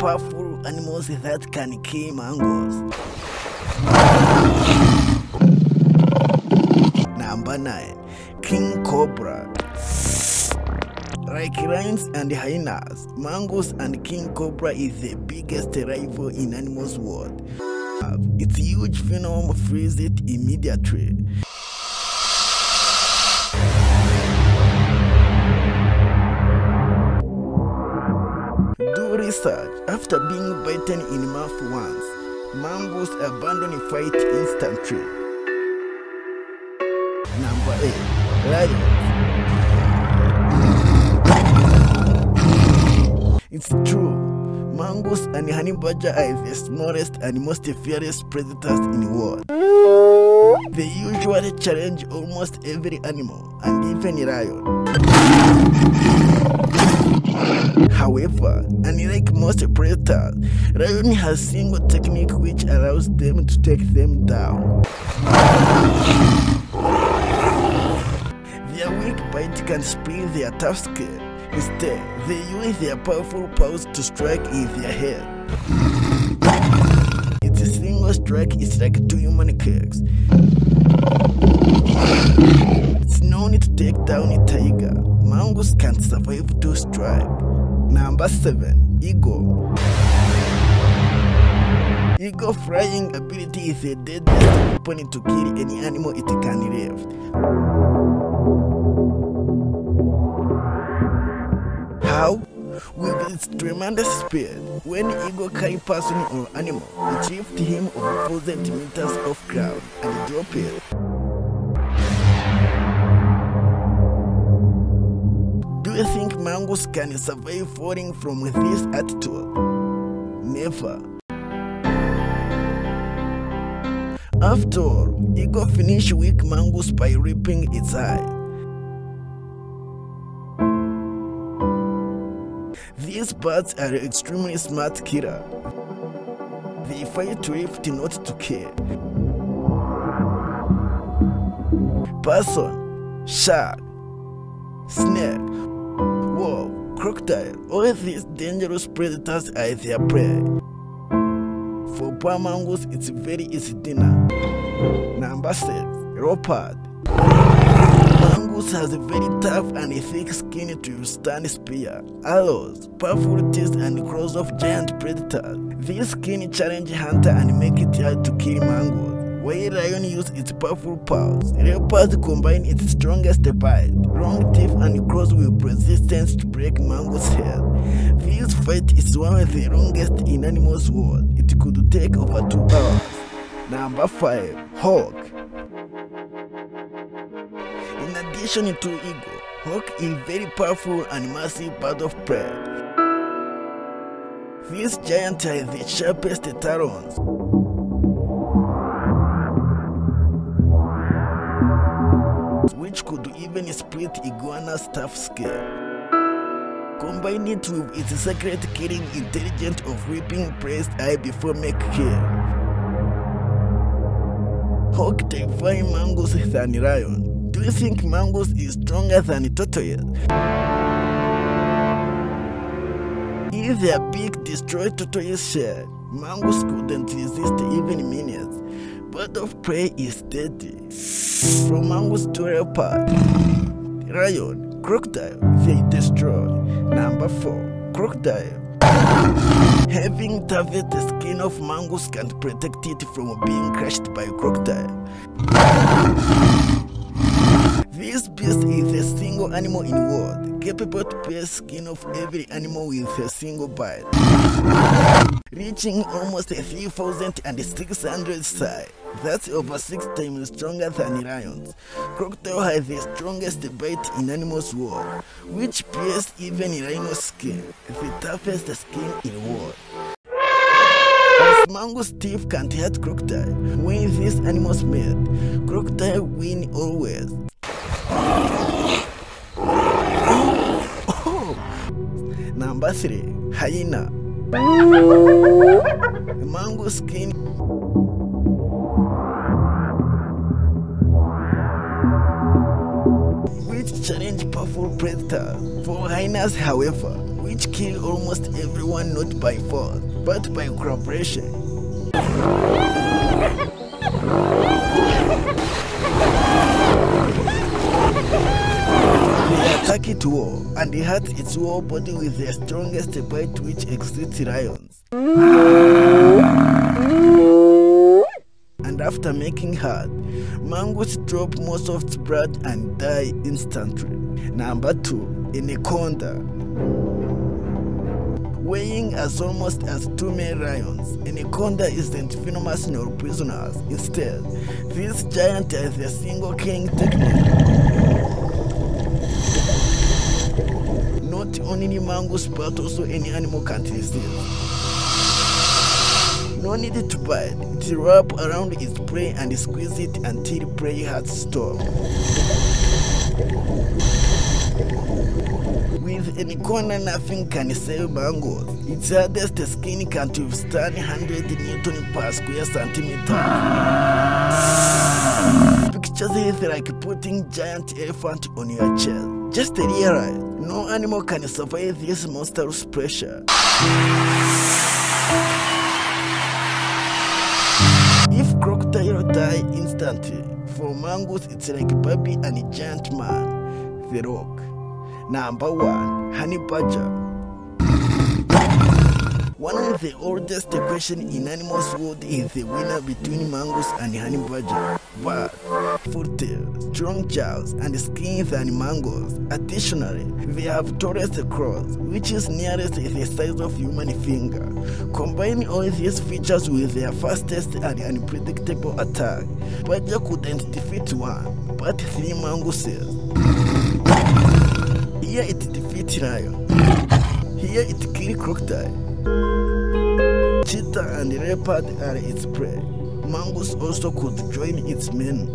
powerful animals that can kill mongoose. Number 9. King Cobra. Like lions and hyenas, mongoose and king cobra is the biggest rival in animals world. Its huge venom frees it immediately. After being bitten in the mouth once, mongoose abandon fight instantly. Number 8. Lions. It's true. Mongoose and honey badger are the smallest and most fearless predators in the world. They usually challenge almost every animal and even a lion. However, unlike most predators, lion has a single technique which allows them to take them down. Their weak bite can split their tough skin. Instead, they use their powerful paws to strike in their head. Its a single strike is like two human kicks. It's known to take down a tiger. Mongoose can't survive two strikes. Number 7. Eagle. Eagle flying ability is a deadliest weapon to kill any animal it can lift. How? With its tremendous speed, when eagle carry person or animal, it lift him over thousand meters off ground and drop it. You think mongoose can survive falling from this altitude? Never. After all, eagle finish weak mongoose by ripping its eye. These birds are extremely smart killer. They fight to lift, not to kill. Person, shark, snake, crocodile, all these dangerous predators are their prey. For poor mongoose, it's a very easy dinner. Number 6. Leopard. Mongoose has a very tough and thick skin to withstand spear, arrows, powerful teeth and claws of giant predators. This skin challenge hunter and make it hard to kill mongoose. While lion use its powerful paws, leopards combine its strongest bite, long teeth and claws with resistance to break mongoose head. This fight is one of the longest in animals world. It could take over two hours. Number 5. Hawk In addition to eagle, hawk is very powerful and massive bird of prey. This giant has the sharpest talons. Even split Iguana Staff Scale. Combine it with its secret killing intelligence of reaping pressed eye before make kill. Hawk terrifying mangoes than lion. Do you think Mangus is stronger than tortoise? If their beak destroyed Totoya's shell, Mangus couldn't resist even minutes. Bird of prey is deadly. From mongoose to leopard, lion, crocodile, they destroy. Number 4. Crocodile. Having target the skin of mongoose can protect it from being crushed by crocodile. This beast is the single animal in the world, capable to pierce the skin of every animal with a single bite, reaching almost 3,600 size. That's over 6 times stronger than lions. Crocodile has the strongest bite in animals world, which pierces even rhino skin, the toughest skin in the world. As mongoose teeth can't hurt crocodile, when these animals meet, crocodile win always. Number 3. Hyena. Mango skin. Which challenge powerful predators. For hyenas, however, which kill almost everyone not by force, but by collaboration. It war and hurt its war body with the strongest bite which exceeds lions. And after making hard, mongoose drop most of its blood and die instantly. Number 2. Anaconda Weighing as almost as two male lions, Anaconda isn't venomous nor poisonous. Instead, this giant has a single killing technique. Only mongoose but also any animal can resist. No need to bite, it wrap around its prey and squeeze it until prey has stopped. With Anaconda nothing can save mangoes. Its hardest skin can withstand 100 newton per square centimeter. Pictures it like putting giant elephant on your chest. Just realize, no animal can survive this monstrous pressure. If crocodile die instantly, for mongoose it's like baby and a giant man, the rock. Number 1. Honey Badger One of the oldest questions in animals world is the winner between mongoose and honey badger. But full tail, strong jaws, and skin than mongoose. Additionally, they have tallest claws, which is nearest the size of human finger. Combining all these features with their fastest and unpredictable attack, badger couldn't defeat one, but three mongooses. Here it defeats lion. Here it kills crocodile. Cheetah and leopard are its prey. Mongoose also could join its men.